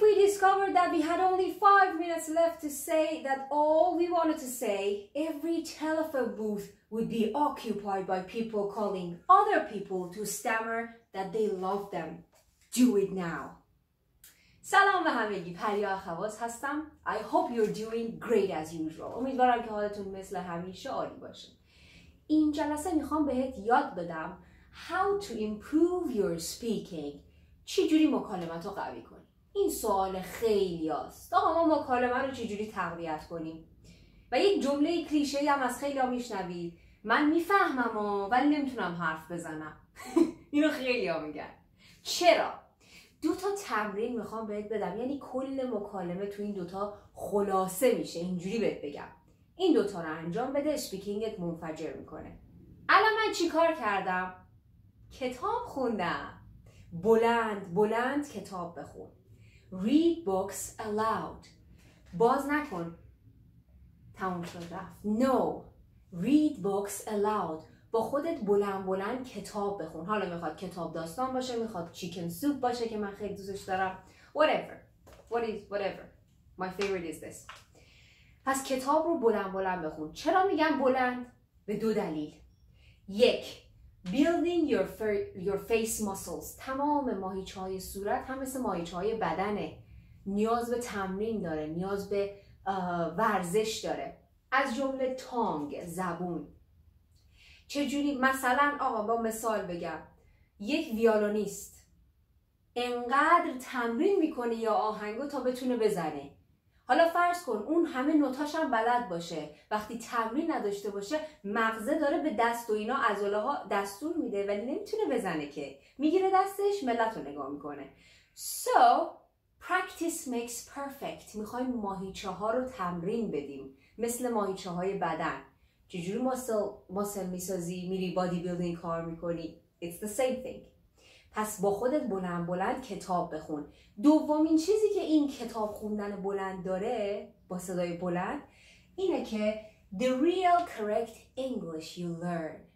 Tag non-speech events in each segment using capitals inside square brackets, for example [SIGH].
if we discovered that we had only five minutes left to say that all we wanted to say, every telephone booth would be occupied by people calling other people to stammer that they love them. Do it now. سلام به همگی پریا خواص هستم I hope you're doing great as usual امیدوارم که حالتون مثل همیشه عالی باشه این جلسه میخوام بهت یاد بدم How to improve your speaking چجوری مکالمت رو قوی کنی این سوال خیلی هست آقا ما مکالمه رو چجوری تقویت کنیم؟ و یک جمله کلیشه هم از خیلی ها میشنوید. من می‌فهمم ولی نمی‌تونم حرف بزنم. [LAUGHS] اینو خیلی ها میگن. چرا؟ دو تا تمرین می‌خوام بهت بدم. یعنی کل مکالمه تو این دوتا خلاصه میشه. اینجوری بهت بگم. این دوتا رو انجام بده اسپیکینگت منفجر می‌کنه. الان من چیکار کردم؟ کتاب خوندم. بلند بلند کتاب بخون. Read books aloud. باز نکن. تموم شد رفت. No. Read books aloud. با خودت بلند بلند کتاب بخون. حالا می‌خواد کتاب داستان باشه می‌خواد چیکن سوپ باشه که من خیلی دوستش دارم. Whatever. What is whatever. My favorite is this. پس کتاب رو بلند بلند بخون. چرا میگم بلند؟ به دو دلیل. یک building your, your face muscles. تمام ماهیچه های صورت هم مثل ماهیچه های بدنه. نیاز به تمرین داره نیاز به ورزش داره. از جمله تانگ زبون. چجوری؟ مثلا آقا با مثال بگم. یک ویالونیست. انقدر تمرین می‌کنه یا آهنگو تا بتونه بزنه. حالا فرض کن اون همه نوتاش هم بلد باشه. وقتی تمرین نداشته باشه مغزه داره به دست و اینا عضله ها دستور میده ولی نمی‌تونه بزنه که. می‌گیره دستش ملت رو نگاه می‌کنه. So practice makes perfect. می‌خوایم ماهیچه ها رو تمرین بدیم. مثل ماهیچه های بدن. چجوری ماسل, ماسل می‌سازی میری بادی بیلدینگ کار می‌کنی؟ It's the same thing. پس با خودت بلند بلند کتاب بخون. دومین چیزی که این کتاب خوندن بلند داره با صدای بلند اینه که the real correct English you learn.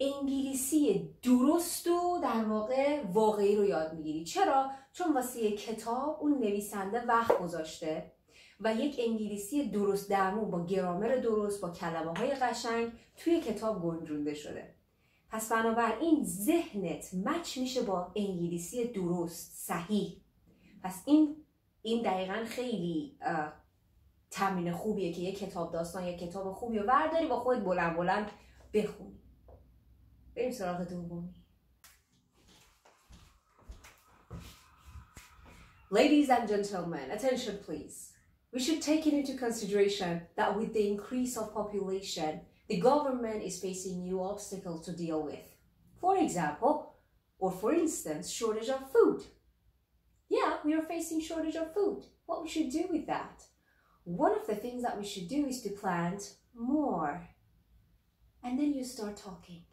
انگلیسی درست و در واقع واقعی رو یاد می‌گیری. چرا؟ چون واسه کتاب اون نویسنده وقت گذاشته و یک انگلیسی درست درمون با گرامر درست با کلمه های قشنگ توی کتاب گنجونده شده. پس بنابراین ذهنت مچ میشه با انگلیسی درست صحیح. پس این این دقیقا خیلی تمرین خوبیه که یک کتاب داستان یک کتاب خوبی رو برداری با خود بلند بلند بخونی. بریم سراغ دومی. Ladies and gentlemen, attention please. We should take into consideration that with the increase of population, the government is facing new obstacles to deal with. For example, or for instance, shortage of food. Yeah, we are facing shortage of food. What we should do with that? One of the things that we should do is to plant more. And then you start talking.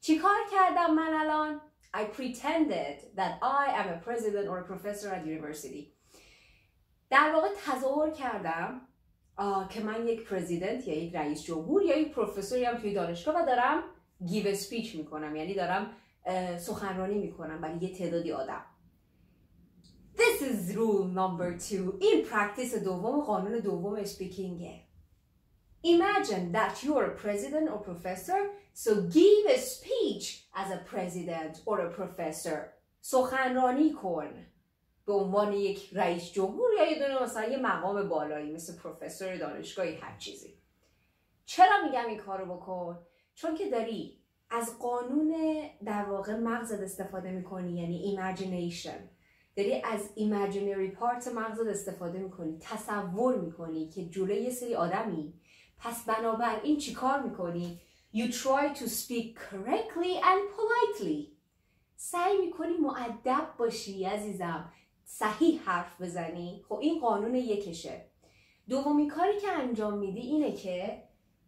چیکار کردم من الان? I pretended that I am a president or a professor at university. در واقع تظاهر کردم که من یک پرزیدنت یا یک رئیس جمهور یا یک پروفسوری هم توی دانشگاه و دارم give speech می‌کنم. یعنی دارم سخنرانی می‌کنم برای یه تعدادی آدم. This is rule number two. این practice دوم قانون دوم speaking ه Imagine that you are a president or professor so give a speech as a president or a professor. سخنرانی کن. به عنوان یک رئیس جمهور یا یه دونه مثلا یه مقام بالایی مثل پروفسور دانشگاهی هر چیزی. چرا میگم این کارو بکن؟ چون که داری از قانون در واقع مغزت استفاده می‌کنی یعنی imagination داری از imaginary part مغزت استفاده می‌کنی تصور می‌کنی که جلوی یه سری آدمی پس بنابراین چی کار می‌کنی؟ You try to speak correctly and politely. سعی می‌کنی مؤدب باشی عزیزم. صحیح حرف بزنی خب این قانون یکشه. دومی کاری که انجام میدی اینه که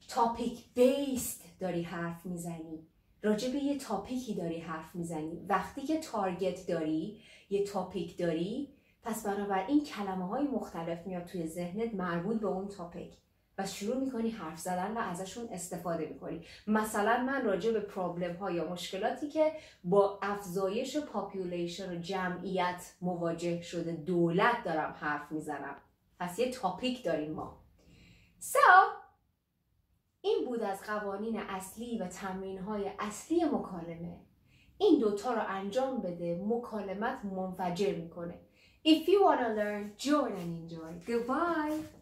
topic based داری حرف می‌زنی. راجع به یه topic ی داری حرف می‌زنی. وقتی که target داری یه topic داری پس بنابراین کلمه های مختلف میاد توی ذهنت مربوط به اون topic و شروع می‌کنی حرف زدن و ازشون استفاده می‌کنی. مثلا من راجع به problem ها یا مشکلاتی که با افزایش population و جمعیت مواجه شده دولت دارم حرف می‌زنم. پس یه تاپیک داریم ما. So این بود از قوانین اصلی و تمرین های اصلی مکالمه. این دوتا رو انجام بده مکالمت منفجر می‌کنه. If you wanna learn, join and enjoy. Goodbye!